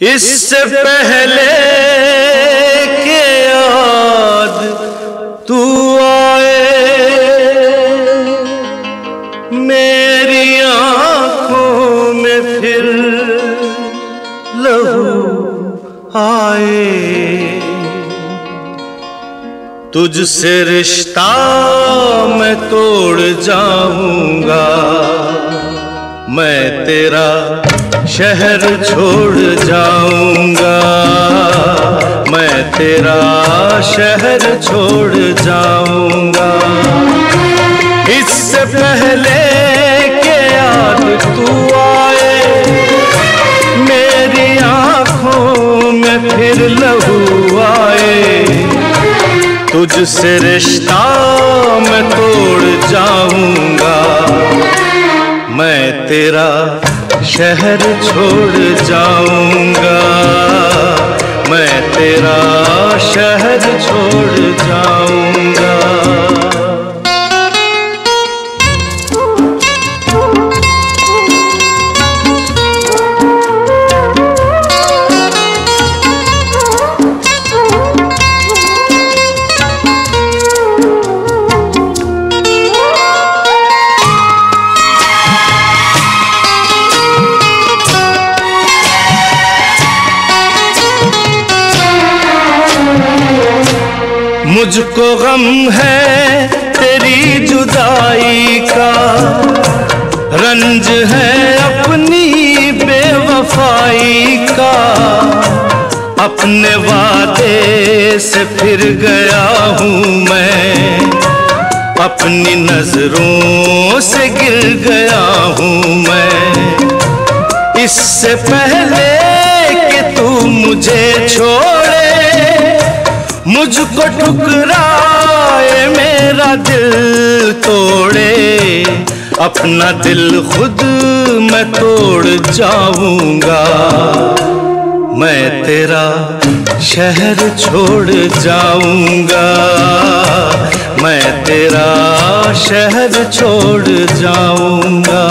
इससे पहले के याद तू आए। मेरी आँखों में फिर लहू आए। तुझसे रिश्ता मैं तोड़ जाऊँगा। मैं तेरा शहर छोड़ जाऊँगा। मैं तेरा शहर छोड़ जाऊँगा। इससे पहले के याद तू आए। मेरी आँखों में फिर लहू आए। तुझसे रिश्ता मैं तोड़ जाऊँगा। मैं तेरा शहर छोड़ जाऊँगा। मैं तेरा शहर छोड़ जाऊँगा। मुझको गम है तेरी जुदाई का। रंज है अपनी बेवफाई का। अपने वादे से फिर गया हूँ मैं। अपनी नज़रों से गिर गया हूँ मैं। इससे पहले कि तू मुझे छोड़े मुझको ठुकराए, मेरा दिल तोड़े। अपना दिल खुद मैं तोड़ जाऊँगा। मैं तेरा शहर छोड़ जाऊँगा। मैं तेरा शहर छोड़ जाऊँगा।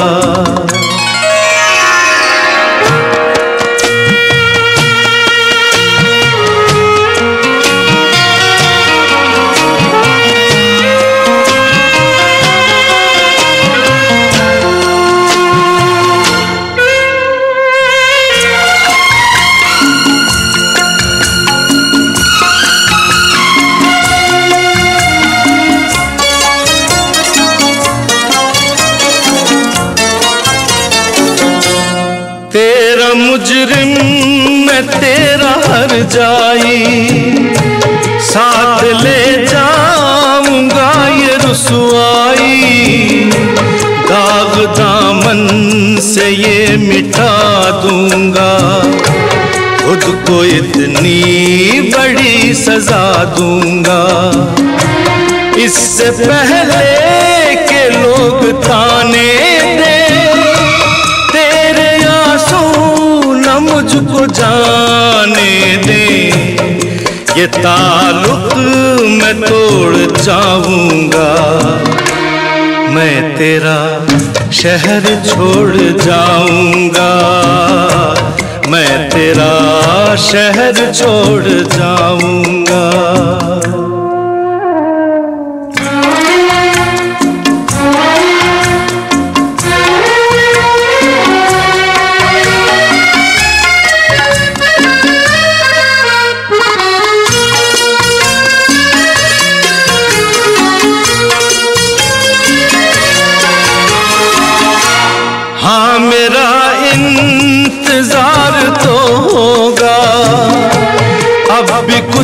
जाई, साथ ले जाऊँगा ये रुसवाई दाग दामन से ये मिटा दूँगा। खुद को इतनी बड़ी सजा दूँगा। इससे पहले के लोग ताने दे मुझको जाने दे। ये ताल्लुक मैं तोड़ जाऊँगा। मैं तेरा शहर छोड़ जाऊँगा। मैं तेरा शहर छोड़ जाऊँगा।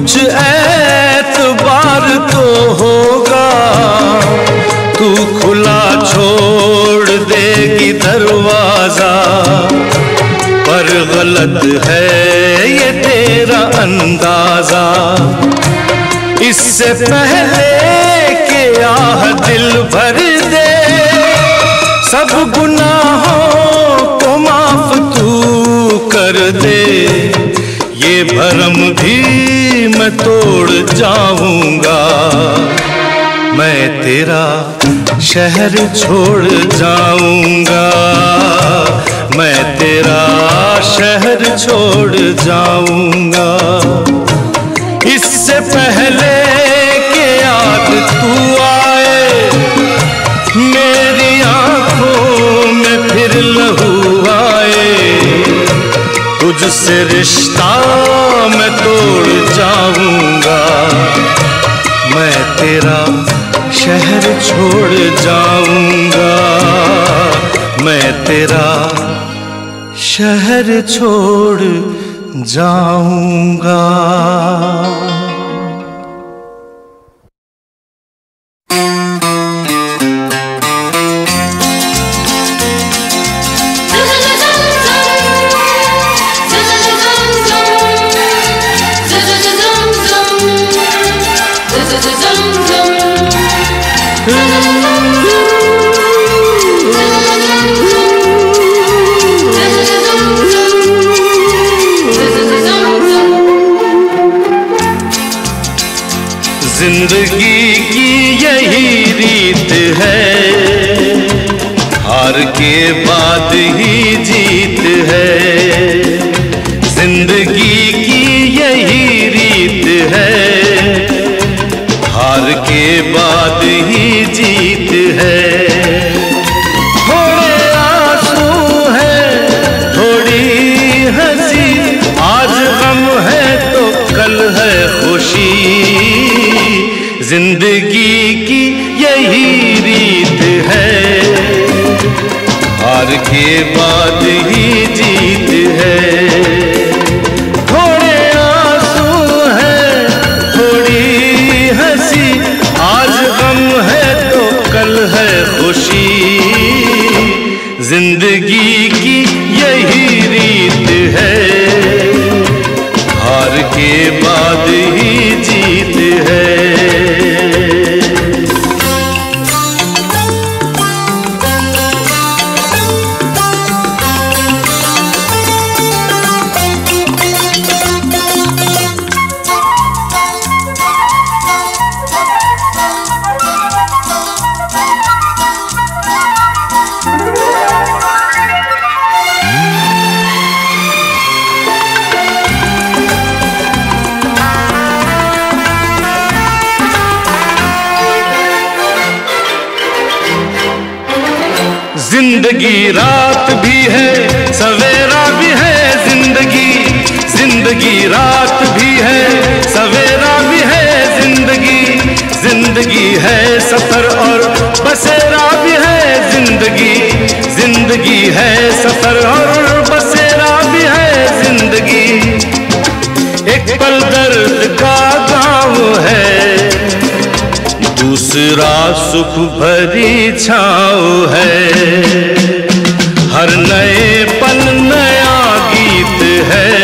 कुछ ऐतबार तो होगा। तू खुला छोड़ देगी दरवाज़ा। पर गलत है ये तेरा अंदाज़ा। इससे पहले के आह दिल भर दे, सब गुनाहों को माफ़ तू कर दे। ये भरम भी मैं तोड़ जाऊँगा। मैं तेरा शहर छोड़ जाऊँगा। मैं तेरा शहर छोड़ जाऊँगा। इससे पहले के याद तू आए, मेरी आँखों में फिर लहू आए। तुझसे रिश्ता मैं तोड़ जाऊँगा। मैं तेरा शहर छोड़ जाऊँगा। मैं तेरा शहर छोड़ जाऊँगा। दूसरा सुख भरी छाओ है। हर नए पल नया गीत है।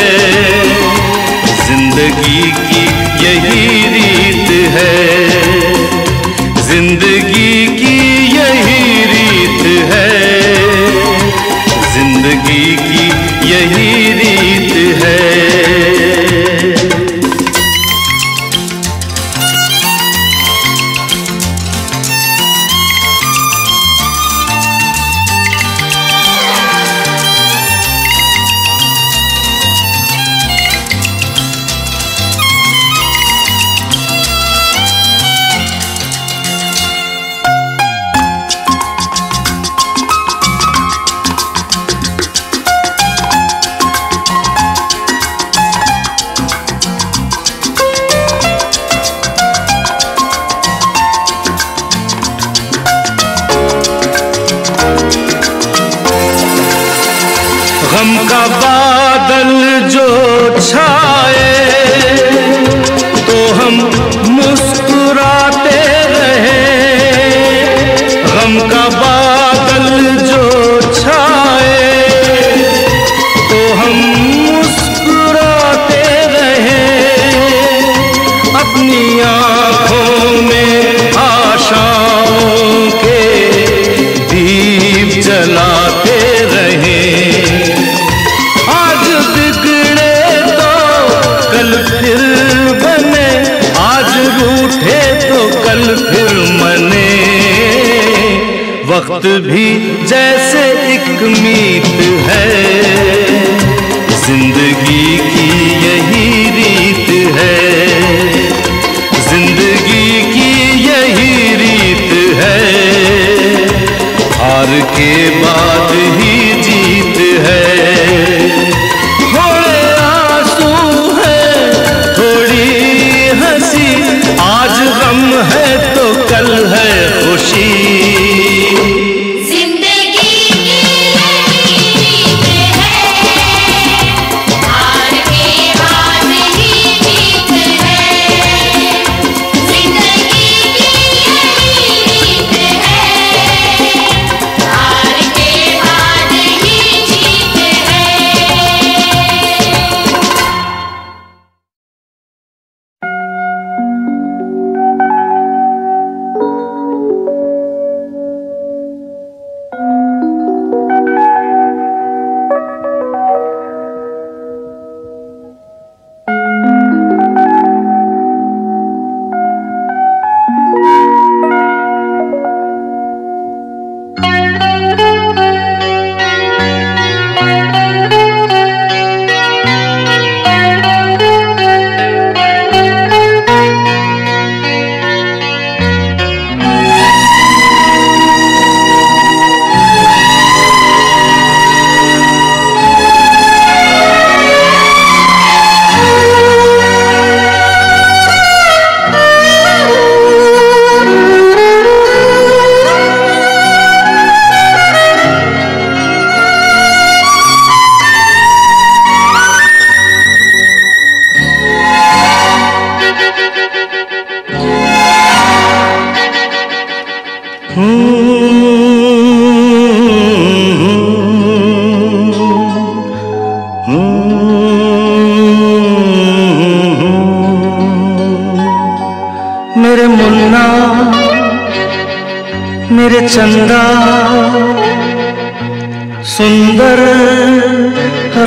सुंदर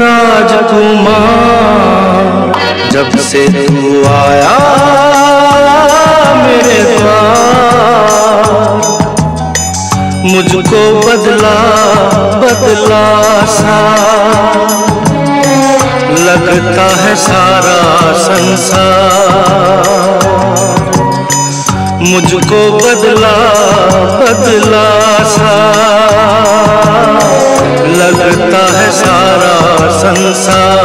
राजकुमार। जब से तू आया मेरे मुझको बदला बदला सा लगता है सारा संसार। मुझको बदला बदला सा लगता है सारा संसार।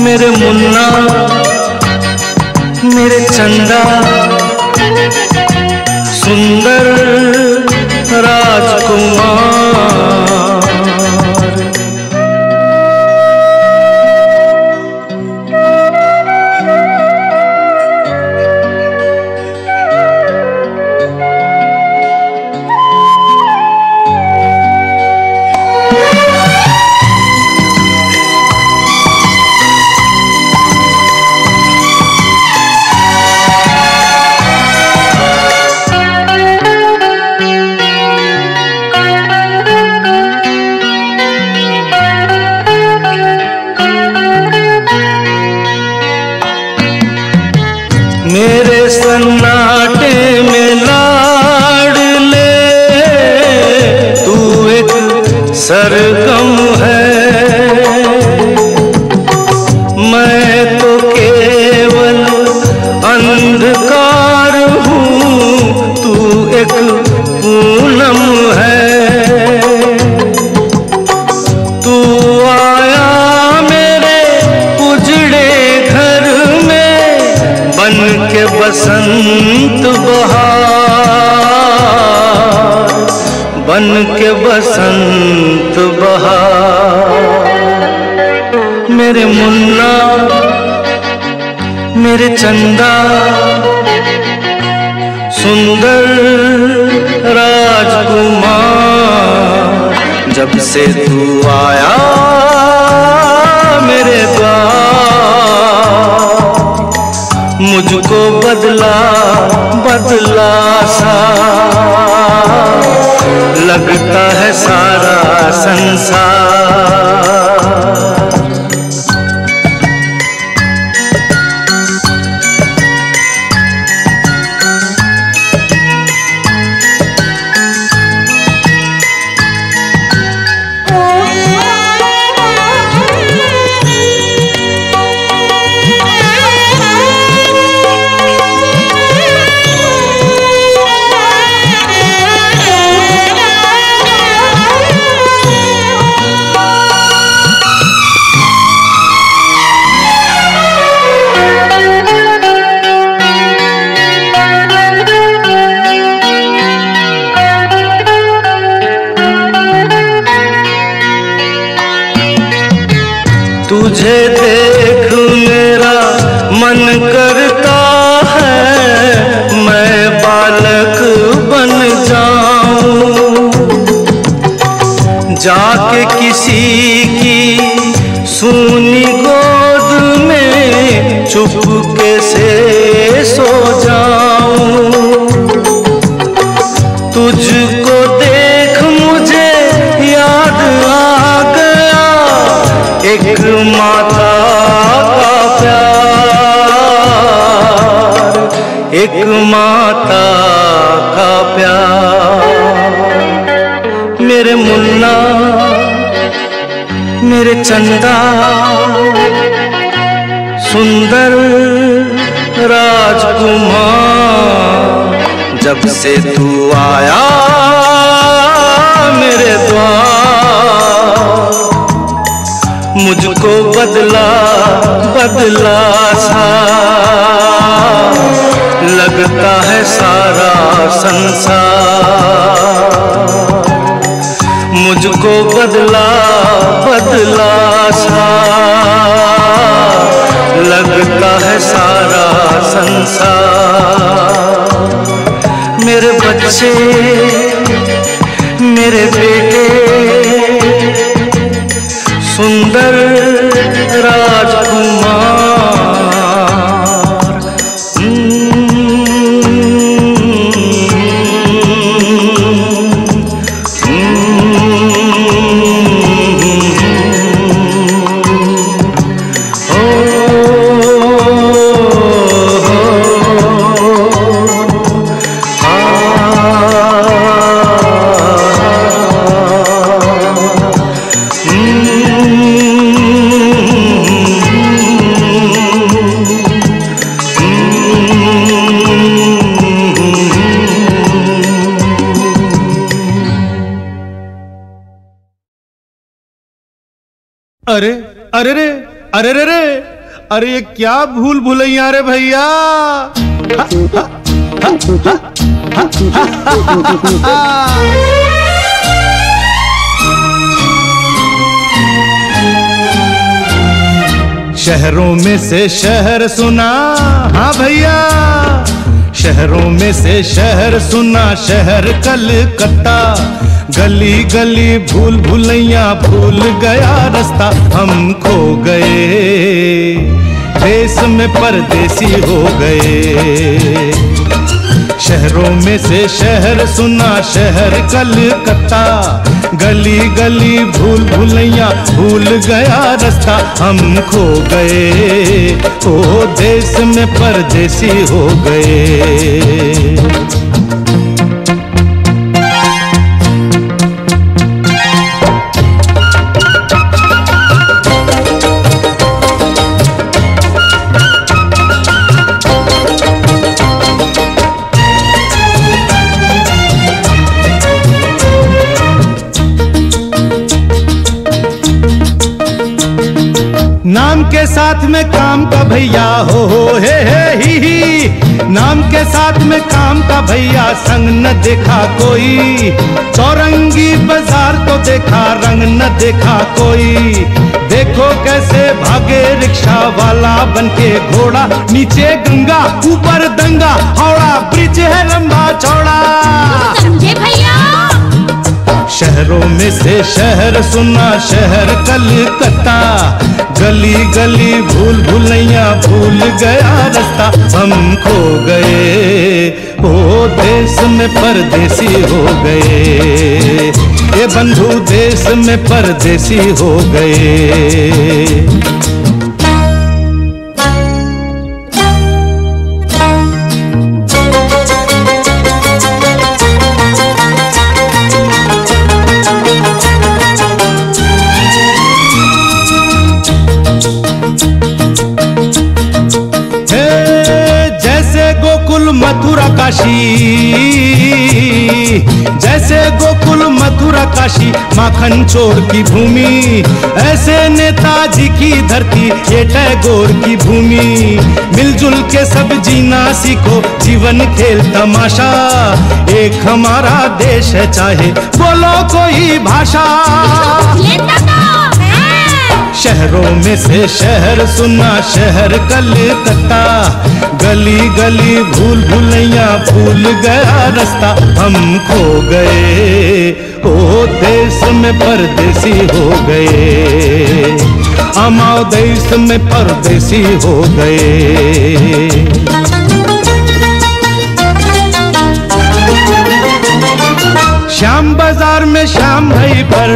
मेरे मुन्ना मेरे चंदा सुंदर राजकुमार। मुन्ना, मेरे चंदा। सुंदर राजकुमार, जब से तू आया मेरे द्वार, मुझको बदला बदला सा। लगता है सारा संसार। जाके किसी की सुनी गोद में चुपके से सो जाऊँ। तुझको देख मुझे याद आ गया, एक माता का प्यार, एक माता का प्यार। मेरे मेरे चंदा। सुंदर राजकुमार, जब से तू आया मेरे द्वार, मुझको बदला बदला सा। लगता है सारा संसार। मुझको बदला बदला सा। लगता है सारा संसार। मेरे बच्चे मेरे बेटे सुंदर राजकुमार। अरे क्या भूल भूलैया रे भैया? शहरों में से शहर सुना हाँ भैया। शहरों में से शहर सुना, शहर कलकत्ता। गली गली भूल भूलैया, भूल गया रास्ता, हम खो गए। देश में परदेसी हो गए। शहरों में से शहर सुना, शहर कलकत्ता। गली गली भूल भूलैया, भूल गया रास्ता, हम खो गए। ओ देश में परदेसी हो गए। साथ में काम का भैया हो हो हे हे ही ही। नाम के साथ में काम का भैया संग न देखा कोई। चौरंगी बाज़ार तो देखा रंग न देखा कोई। देखो कैसे भागे रिक्शा वाला बन के घोड़ा। नीचे गंगा ऊपर दंगा हौड़ा ब्रिज है लंबा चौड़ा। समझे भैया? शहरों में से शहर सुना शहर कलकत्ता। गली गली भूल भूलैया भूल गया रास्ता। हम खो गए, ओ देश में परदेसी हो गए। ये बंधु देश में परदेसी हो गए। काशी माखन चोर की भूमि। ऐसे नेताजी की धरती, ये टैगोर की भूमि। मिलजुल के सब जीना सीखो, जीवन खेल तमाशा। एक हमारा देश है चाहे, बोलो कोई भाषा। शहरों में से शहर सुना, शहर कलकत्ता। गली गली भूल भूलैया भूल गया रास्ता, हम खो गए। ओ, देश में परदेसी हो गए। अमाओ देश में परदेसी हो गए। श्याम बाज़ार में श्याम भाई पर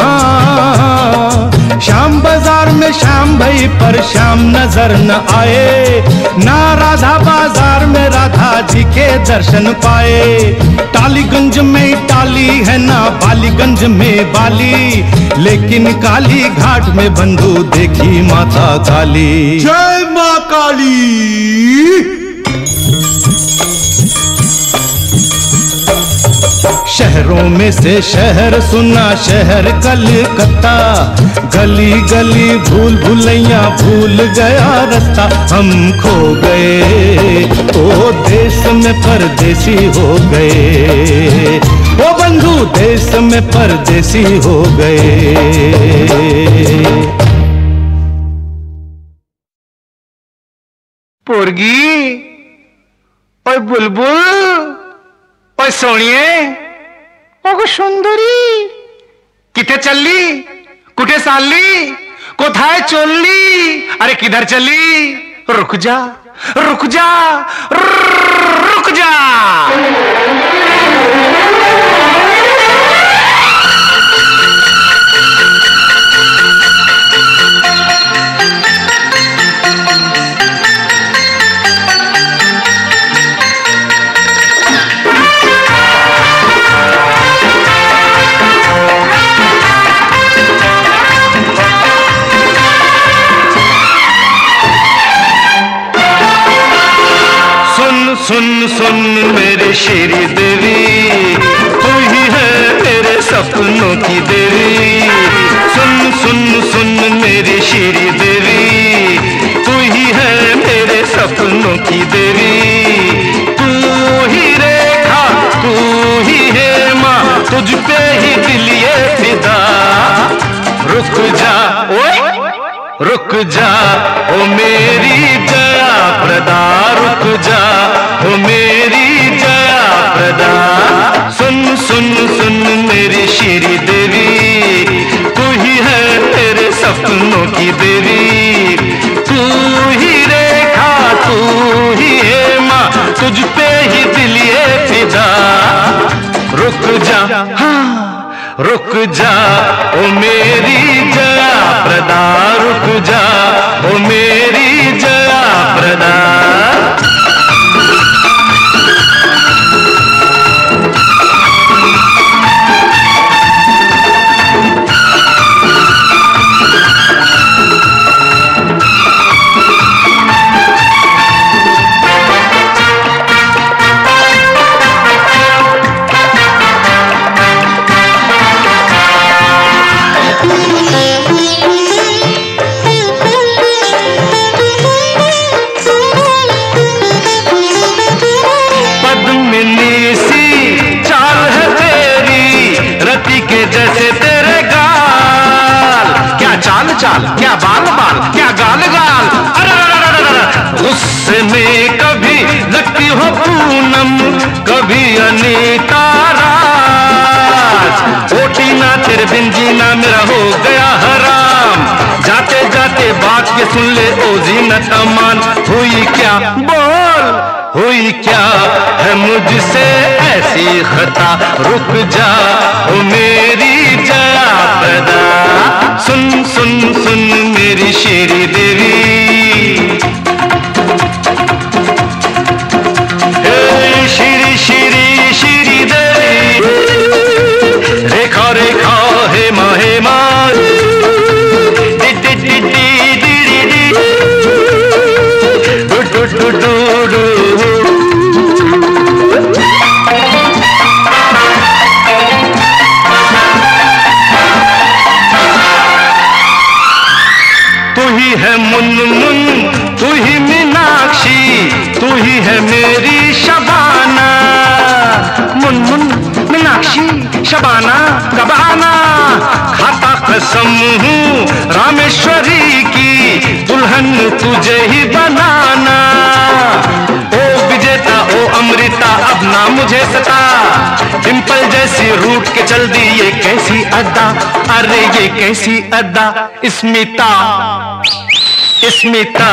हाँ। श्याम बाज़ार में श्याम भाई पर श्याम नज़र न आए। ना राधा बाज़ार में राधा जी के दर्शन पाए। टालीगंज में टाली है ना, बालीगंज में बाली। लेकिन काली घाट में बंधु देखी माता काली। जय माँ काली। शहरों में से शहर सुना, शहर कलकत्ता। गली गली भूल भूलैया भूल गया रास्ता, हम खो गए। ओ देश में परदेसी हो गए। ओ बंधु देश में परदेसी हो गए। पोरगी ओय बुलबुल ओय सोनिये ओगो सुंदरी किथे चलली कुठे चालली कोथाय चोलली अरे किधर चली रुक जा रुक जा रुक जा सुन सुन मेरे शेरी देवी। तू ही है मेरे सपनों की देवी। सुन सुन सुन मेरी शेरी देवी। तू ही है मेरे सपनों की देवी। तू ही रेखा, तू ही है माँ तुझ पे ही दिल ये फिदा। रुक जा, ओए, रुक जा, ओ मेरी की देवी। तू ही रेखा, तू ही है माँ तुझ पे ही दिल ये फिदा। रुक जा हाँ रुक जा, ओ मेरी जया प्रदा रुक जा, ओ मेरी जया प्रदा सुन ले ओ जीनत अमान। हुई क्या? बोल। हुई क्या? है मुझसे ऐसी खता। रुक जा ओ मेरी जया सुन सुन सुन मेरी शेरी देवी। कब आना खाता कसम हूँ, रामेश्वरी की दुल्हन तुझे ही बनाना। ओ विजेता, ओ अमृता, अब ना मुझे सता। डिम्पल जैसी रूट के चल दी ये कैसी अदा? अरे ये कैसी अदा? स्मिता। स्मिता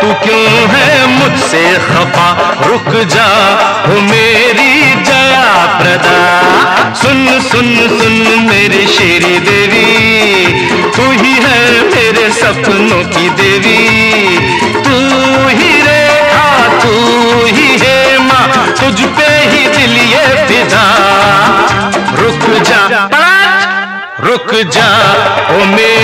तू क्यों है मुझसे खफा? रुक जा ओ मेरी जया प्रदा सुन सुन सुन मेरी शेरी देवी। तू ही है मेरे सपनों की देवी। तू ही रेखा, तू ही है माँ तुझ पे ही दिल ये फिदा रुक जा रुक जा ओ मेरी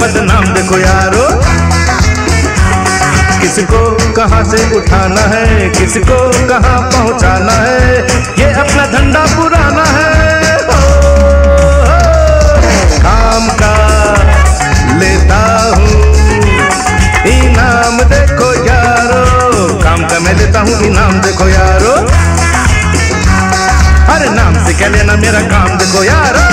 बदनाम देखो यारो। किसको कहाँ से उठाना है, किसको कहाँ पहुँचाना है, ये अपना धंधा पुराना है। काम का लेता हूँ, इनाम देखो यारो। काम का मैं लेता हूँ, इनाम देखो यारो। अरे नाम से क्या लेना, मेरा काम देखो यारो।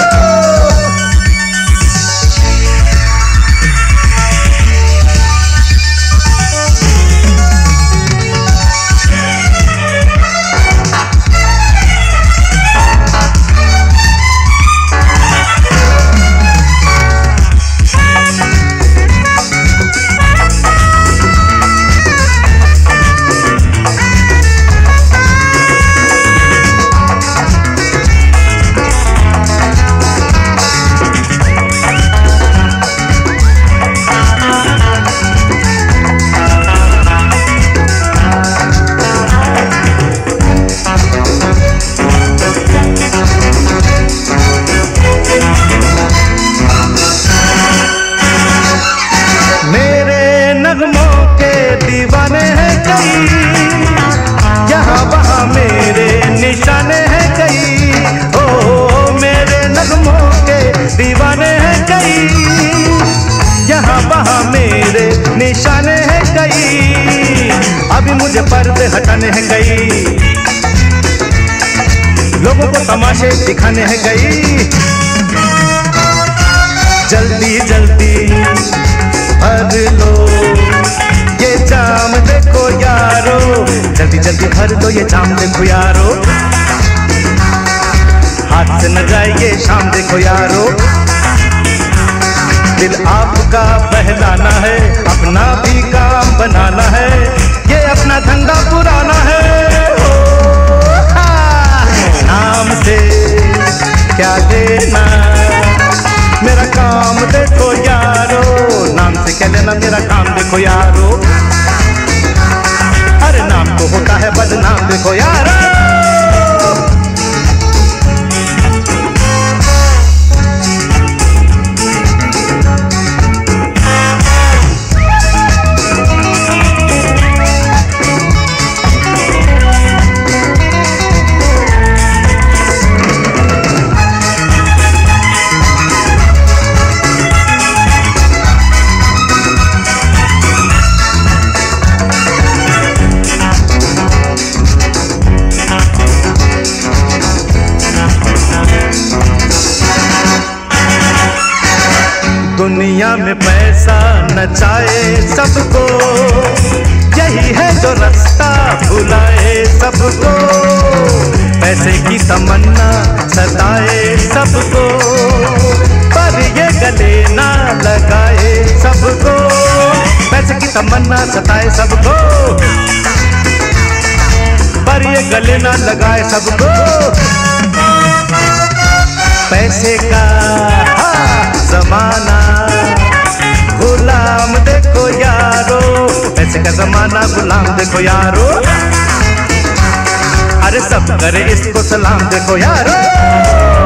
तमाशे दिखाने हैं कई जल्दी जल्दी भर लो। ये जाम देखो यारो। जल्दी जल्दी भर दो ये जाम देखो यारो। हाथ से न जाए ये शाम देखो यारो। दिल आपका बहलाना है, अपना भी काम बनाना है। ये अपना धंधा पुराना है। हमसे क्या देना मेरा काम देखो यारो। नाम से कह लेना मेरा काम देखो यारो। अरे नाम तो होता है बदनाम देखो यारो। नचाए सबको। यही है जो रास्ता भुलाए सबको। पैसे की तमन्ना सताए सबको। पर ये गले ना लगाए सबको। पैसे की तमन्ना सताए सबको। पर ये गले ना लगाए सबको। पैसे का हाँ, जमाना गुलाम, देखो यारो। पैसे का जमाना गुलाम, देखो यारो। अरे सब करे इसको सलाम, देखो यारो।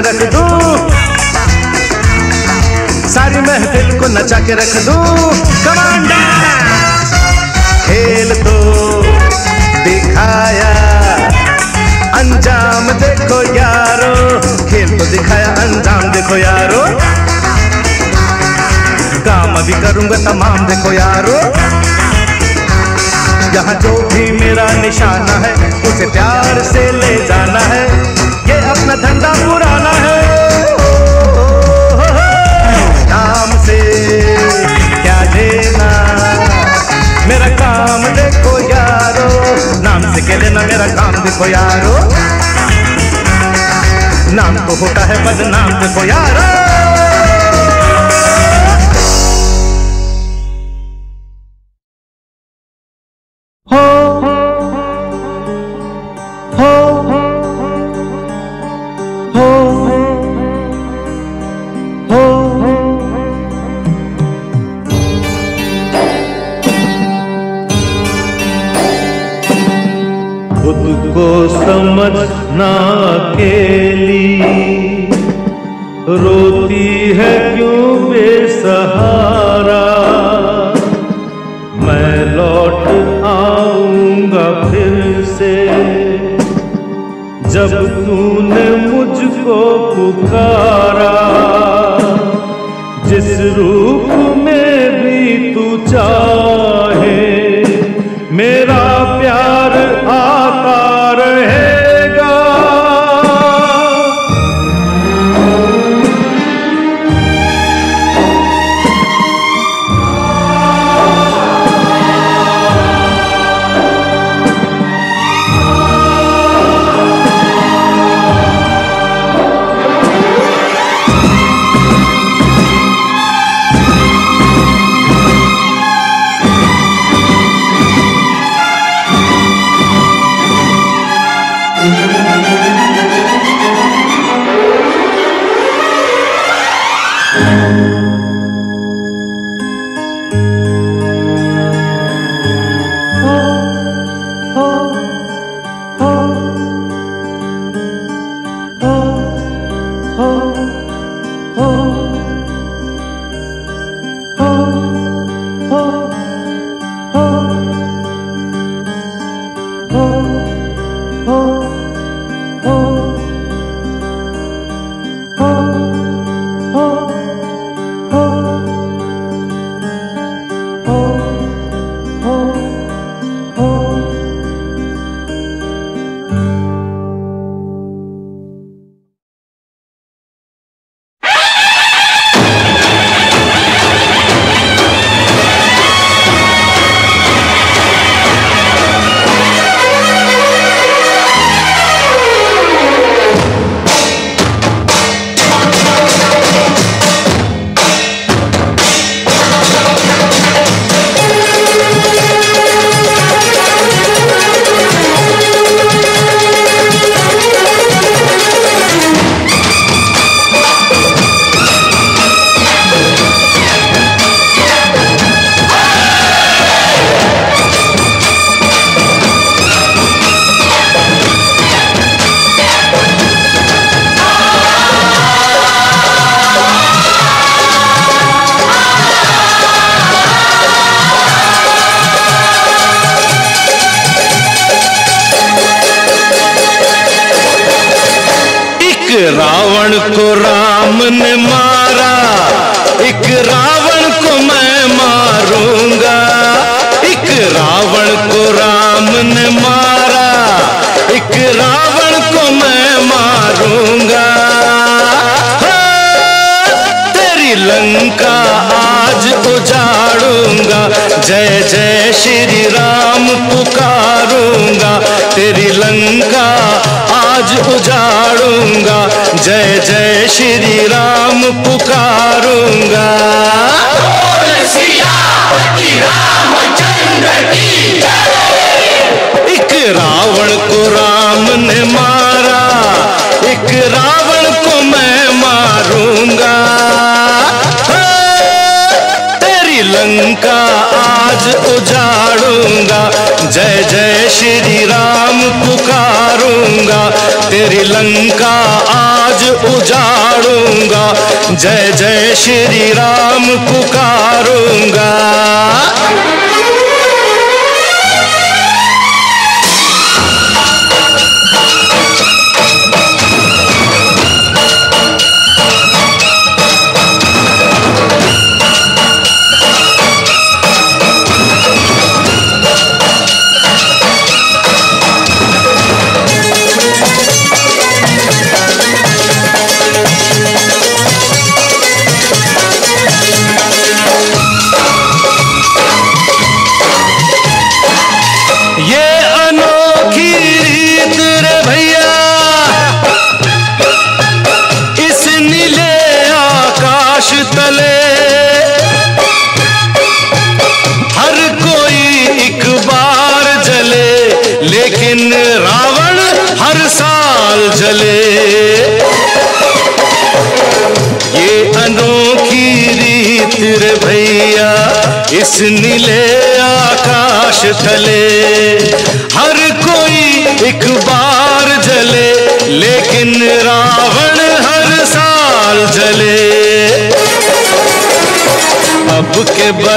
रख दूँ। सारी महफिल को नचा के रख दूँ। कमांडर खेल तो दिखाया। अंजाम देखो यारो। खेल तो दिखाया, अंजाम देखो यारो। काम अभी करूँगा, तमाम देखो यारो। यहाँ जो भी मेरा निशाना है, उसे प्यार से ले जाना है। ये अपना धंधा पुराना है। नाम से क्या लेना? मेरा काम देखो यारो। नाम से क्या लेना? मेरा काम देखो यारो। नाम तो होता है बदनाम, देखो यारो। श्री राम पुकार।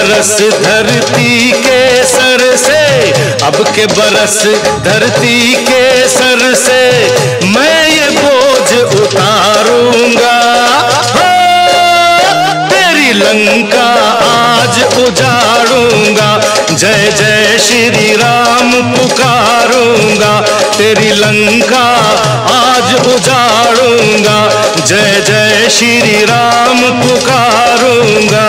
बरस धरती के सर से, अब के बरस धरती के सर से मैं ये बोझ उतारूँगा। तेरी लंका आज उजाड़ूँगा। जय जय श्री राम पुकारूँगा। तेरी लंका आज उजाड़ूँगा। जय जय श्री राम पुकारूँगा।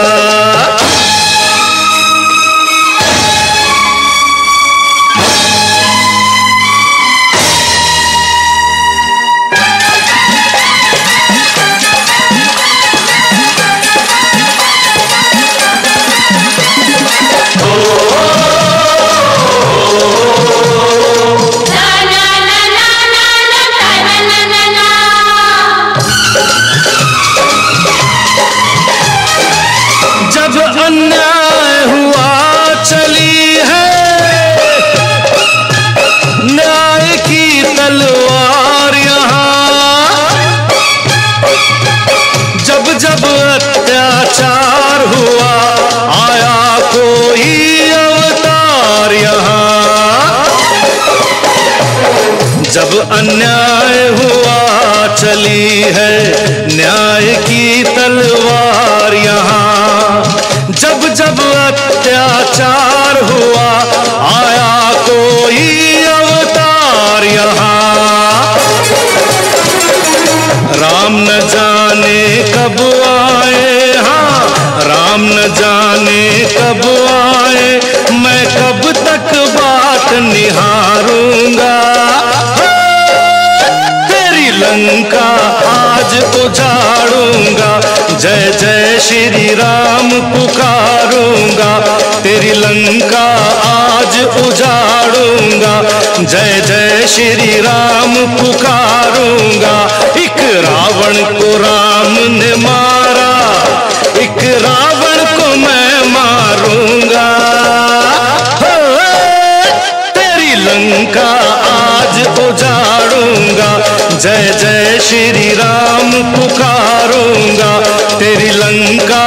श्री राम पुकारूँगा तेरी लंका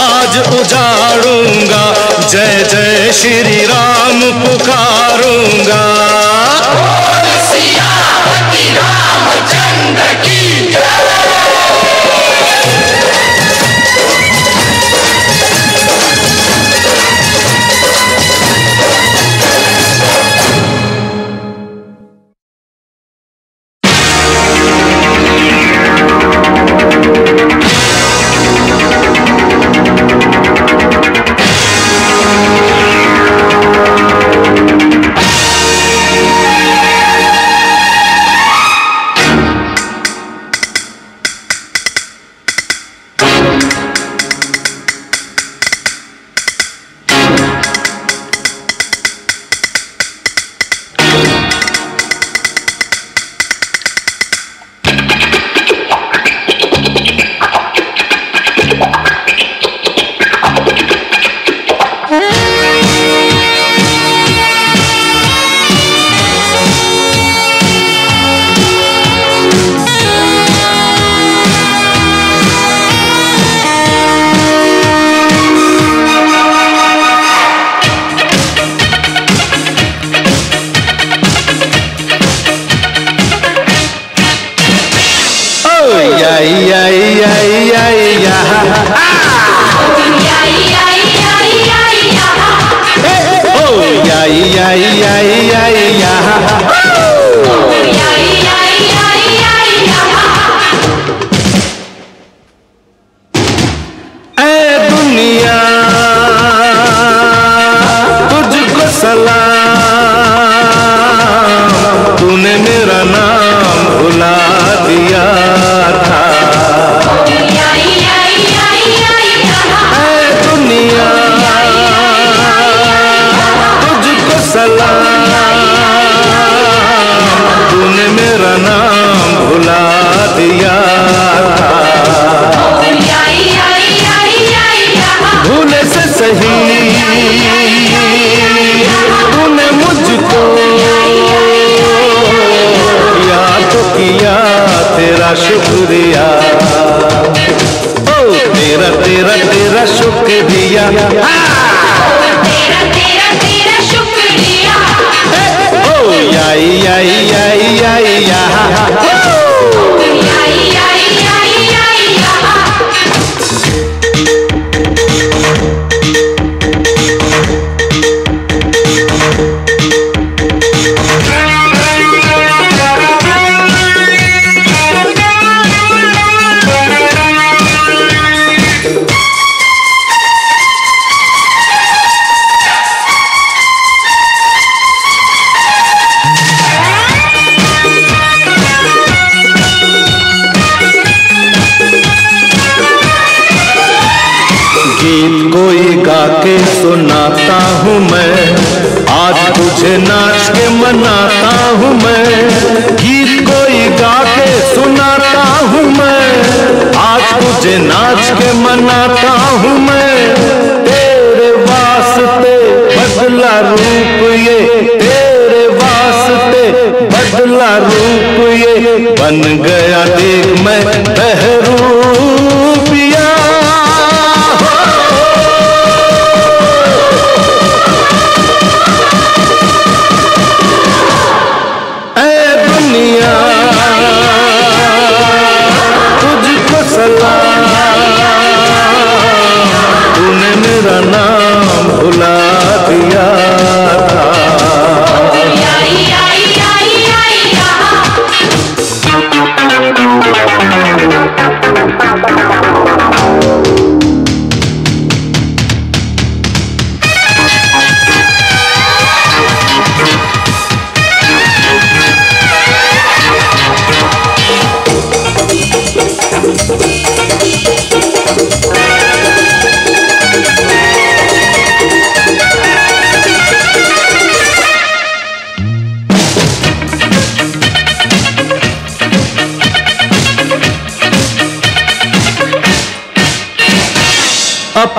आज उजाड़ूँगा। जय जय श्री राम पुकारूँगा।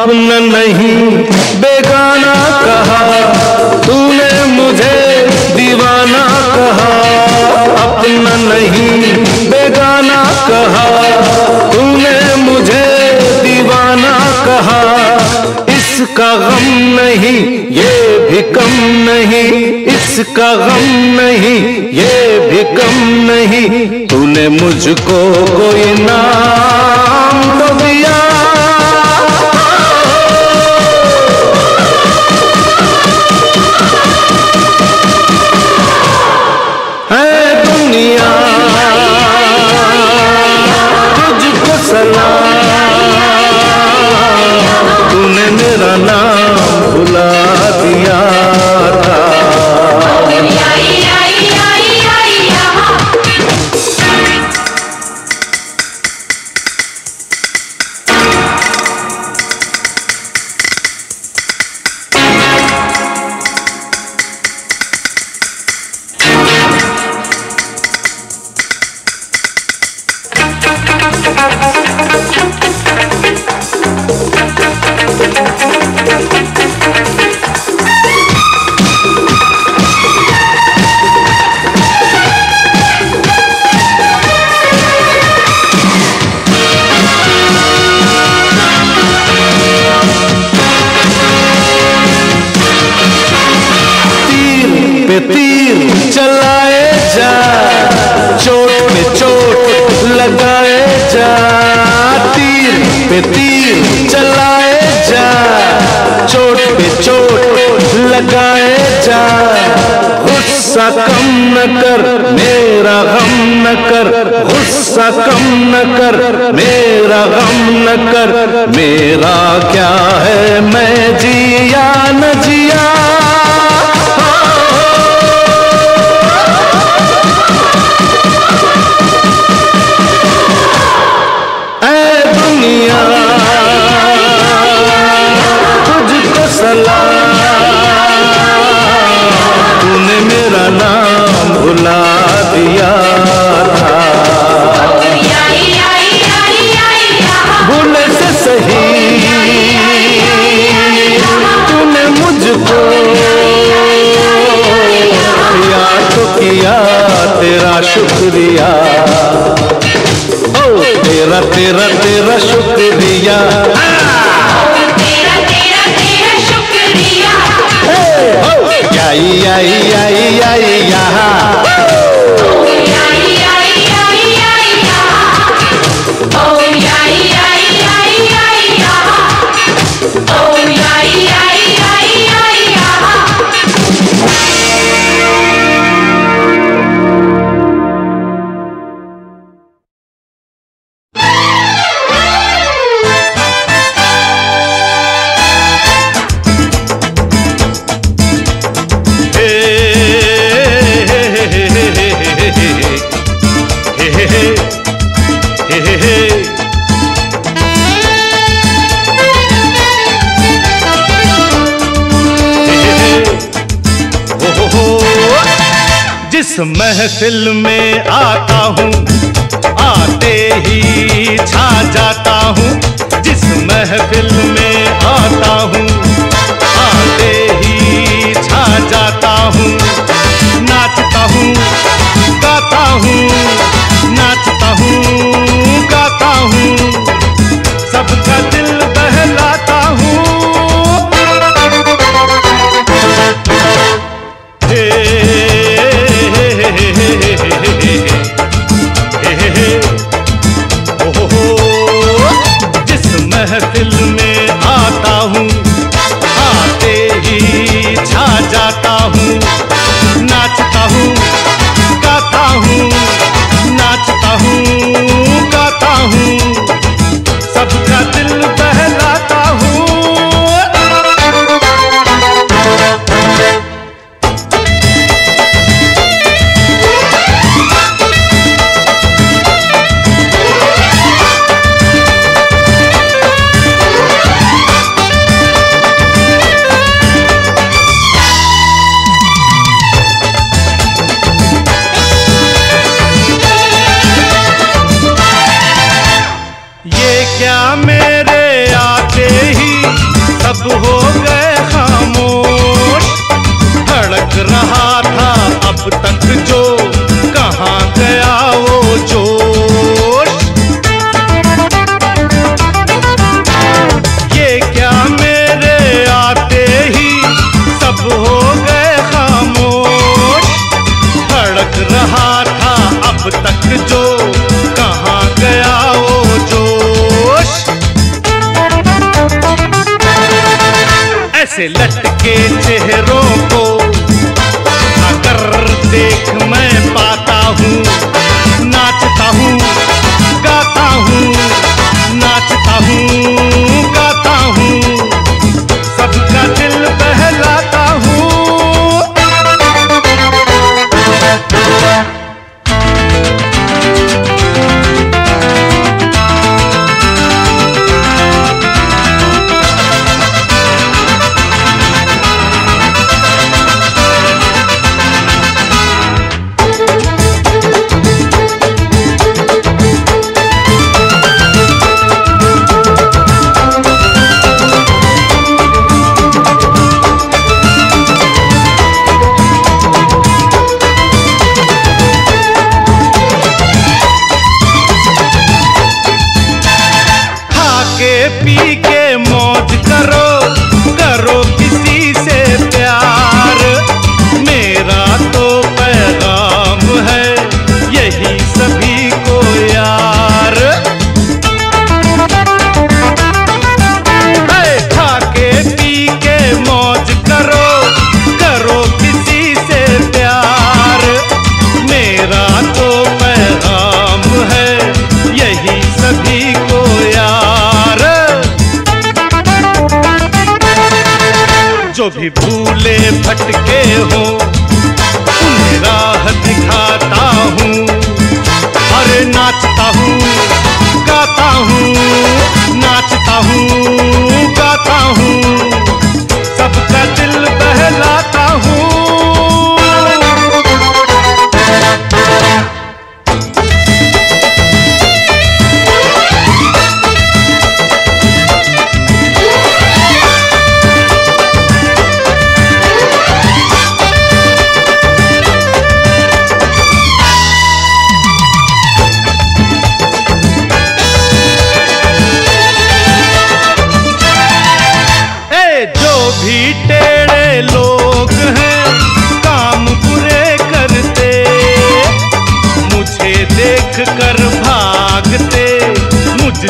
अपना नहीं। तुझको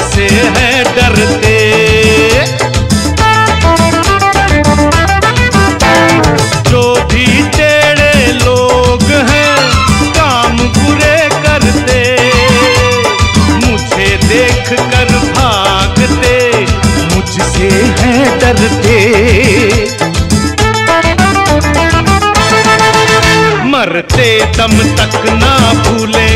मुझसे है डरते। जो भी टेढ़े लोग हैं, काम बुरे करते। मुझे देख कर भागते, मुझसे है डरते। मरते दम तक ना भूले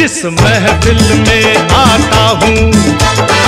जिस महफिल में आता हूँ।